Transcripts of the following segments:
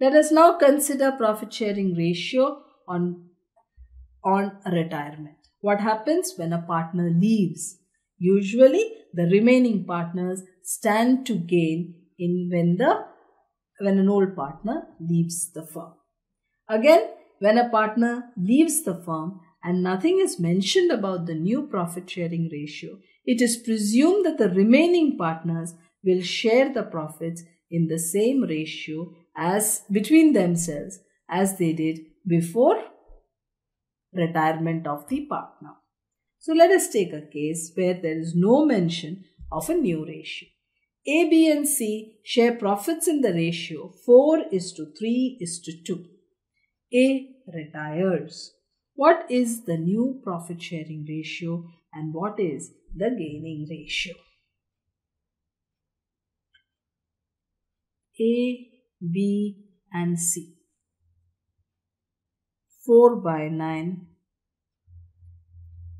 Let us now consider profit sharing ratio on, on retirement. What happens when a partner leaves? Usually the remaining partners stand to gain in when the when an old partner leaves the firm. Again, when a partner leaves the firm and nothing is mentioned about the new profit sharing ratio, it is presumed that the remaining partners will share the profits in the same ratio as between themselves as they did before retirement of the partner. So let us take a case where there is no mention of a new ratio. A, B and C share profits in the ratio 4 is to 3 is to 2. A retires. What is the new profit sharing ratio and what is the gaining ratio? A, B and C. 4 by 9,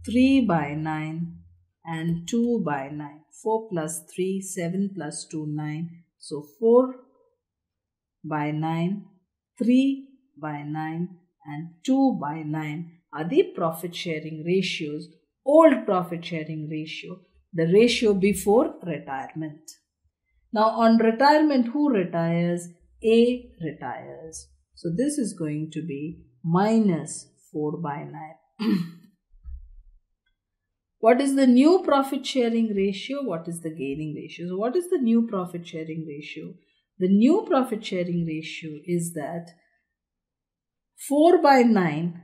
3 by 9 and 2 by 9. 4 plus 3, 7 plus 2, 9. So 4 by 9, 3 by 9 and 2 by 9 are the profit sharing ratios, old profit sharing ratio, the ratio before retirement. Now on retirement, who retires? A retires. So this is going to be minus 4 by 9. what is the new profit sharing ratio? What is the gaining ratio? So what is the new profit sharing ratio? The new profit sharing ratio is that 4 by 9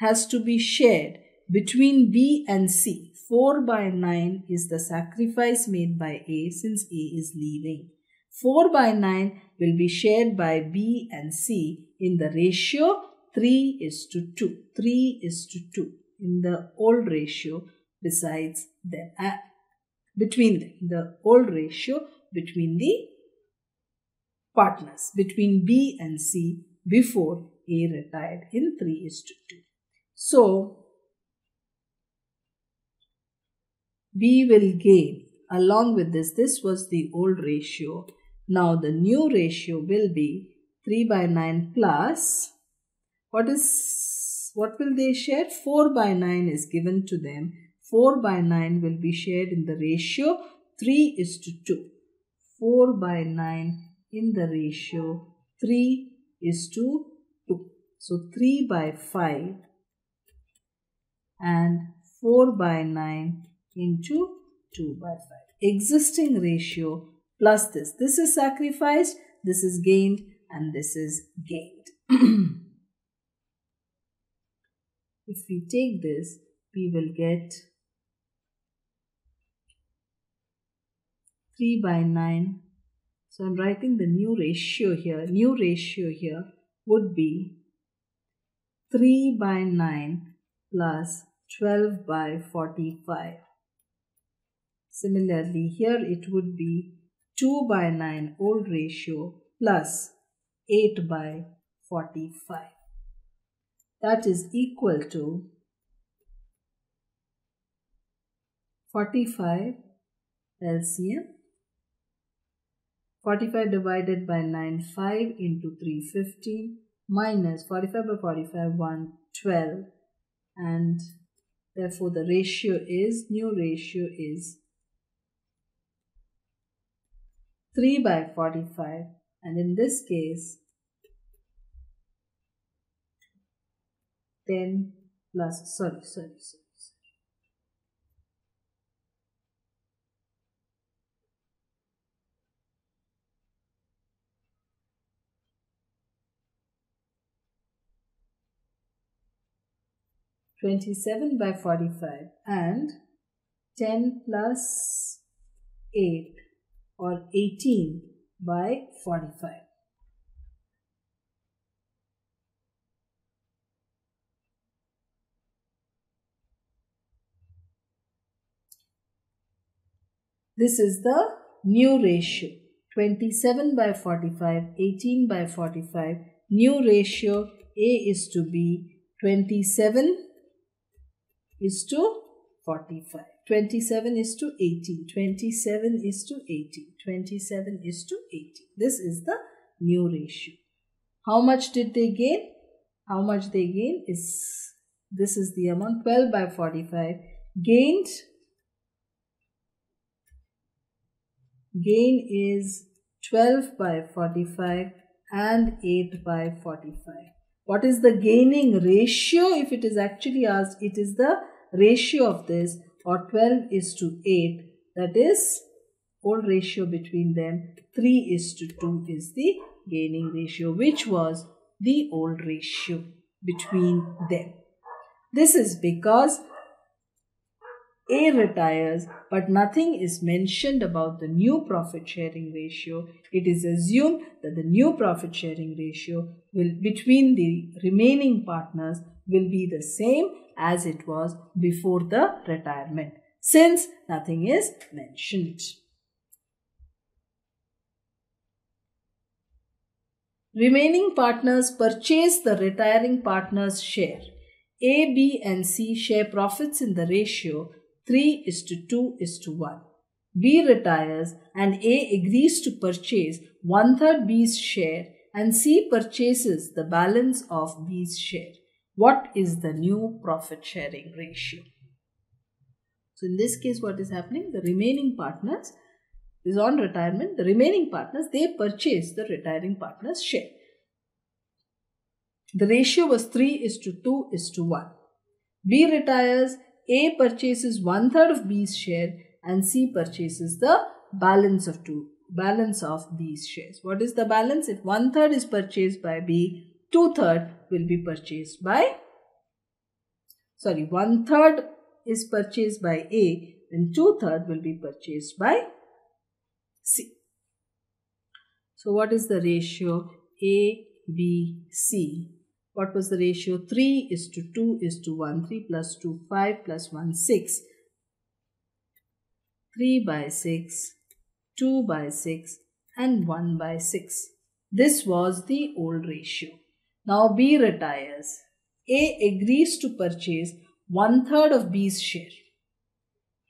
has to be shared between B and C. 4 by 9 is the sacrifice made by A since A is leaving. 4 by 9 will be shared by B and C in the ratio 3 is to 2. 3 is to 2 in the old ratio besides the Uh, between them, the old ratio between the partners, between B and C before A retired in 3 is to 2. So, B will gain along with this. This was the old ratio. Now the new ratio will be 3 by 9 plus what is what will they share? 4 by 9 is given to them. 4 by 9 will be shared in the ratio 3 is to 2. 4 by 9 in the ratio 3 is to 2. So 3 by 5 and 4 by 9 into 2 by 5. Existing ratio plus this. This is sacrificed, this is gained and this is gained. if we take this, we will get 3 by 9. So I'm writing the new ratio here. New ratio here would be 3 by 9 plus 12 by 45. Similarly, here it would be 2 by 9 old ratio plus 8 by 45. That is equal to 45 LCM. 45 divided by 9, 5 into 3, minus 45 by 45, 1, 12 and therefore the ratio is, new ratio is 3 by 45 and in this case 10 plus sorry sorry sorry 27 by 45 and 10 plus 8 or 18 by 45. This is the new ratio 27 by 45, 18 by 45. New ratio A is to be 27 is to 45. 27 is to 18. 27 is to 18. 27 is to 18. This is the new ratio. How much did they gain? How much they gain is this is the amount 12 by 45 gained gain is 12 by 45 and 8 by 45. What is the gaining ratio? If it is actually asked, it is the ratio of this or 12 is to 8. That is old ratio between them. 3 is to 2 is the gaining ratio which was the old ratio between them. This is because A retires but nothing is mentioned about the new profit sharing ratio. It is assumed that the new profit sharing ratio will between the remaining partners will be the same as it was before the retirement since nothing is mentioned. Remaining partners purchase the retiring partner's share. A, B and C share profits in the ratio 3 is to 2 is to 1. B retires and A agrees to purchase one third B's share and C purchases the balance of B's share. What is the new profit sharing ratio? So in this case what is happening? The remaining partners is on retirement. The remaining partners they purchase the retiring partner's share. The ratio was 3 is to 2 is to 1. B retires, A purchases one third of B's share and C purchases the balance of two balance of B's shares. What is the balance? If one third is purchased by B, two third will be purchased by sorry, one third is purchased by A, then two third will be purchased by C. So what is the ratio A, B, C? What was the ratio? 3 is to 2 is to 1. 3 plus 2, 5 plus 1, 6. 3 by 6, 2 by 6 and 1 by 6. This was the old ratio. Now B retires. A agrees to purchase one third of B's share.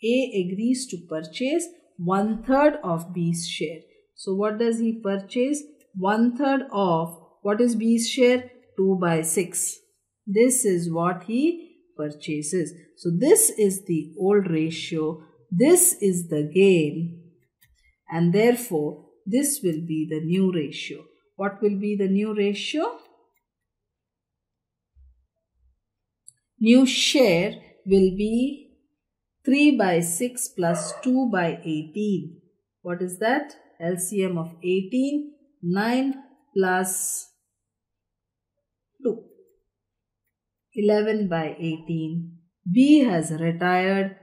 A agrees to purchase one third of B's share. So what does he purchase? One third of what is B's share? 2 by 6. This is what he purchases. So this is the old ratio. This is the gain. And therefore, this will be the new ratio. What will be the new ratio? New share will be 3 by 6 plus 2 by 18. What is that? LCM of 18, 9 plus 2. 11 by 18. B has retired,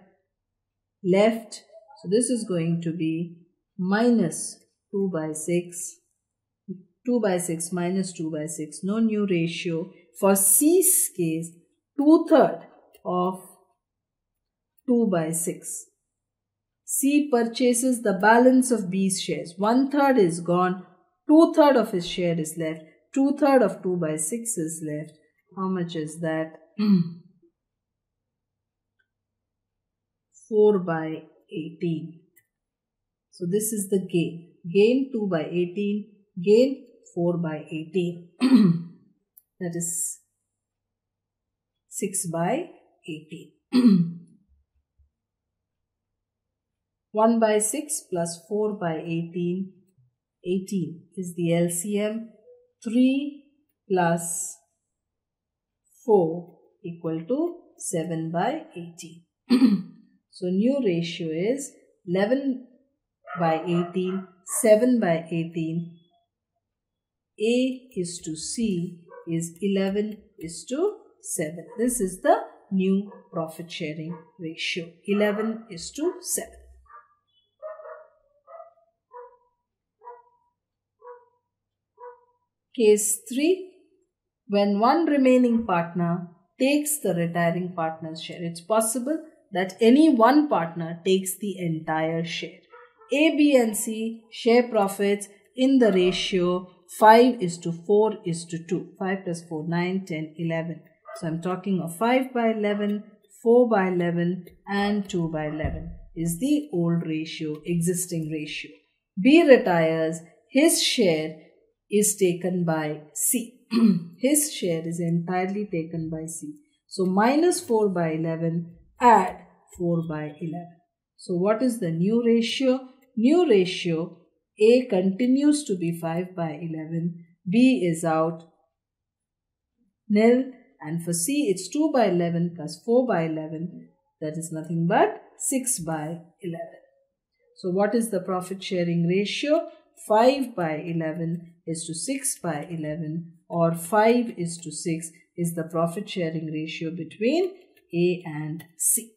left. So this is going to be minus 2 by 6. 2 by 6 minus 2 by 6. No new ratio. For C's case, 2 third of 2 by 6. C purchases the balance of B's shares. One third is gone. Two third of his share is left. Two third of 2 by 6 is left. How much is that? 4 by 18. So this is the gain. Gain 2 by 18. Gain 4 by 18. that is 6 by 18. 1 by 6 plus 4 by 18. 18 is the LCM 3 plus 4 equal to 7 by 18. so new ratio is 11 by 18, 7 by 18. A is to C is 11 is to 7. This is the new profit sharing ratio. 11 is to 7. Case 3. When one remaining partner takes the retiring partner's share, it's possible that any one partner takes the entire share. A, B and C share profits in the ratio 5 is to 4 is to 2. 5 plus 4, 9, 10, 11. So I'm talking of 5 by 11, 4 by 11 and 2 by 11 is the old ratio, existing ratio. B retires, his share is taken by C. His share is entirely taken by C. So minus 4 by 11 add 4 by 11. So what is the new ratio? New ratio A continues to be 5 by 11. B is out nil and for C it's 2 by 11 plus 4 by 11 that is nothing but 6 by 11. So what is the profit sharing ratio? 5 by 11 is to 6 by 11 or 5 is to 6 is the profit sharing ratio between A and C.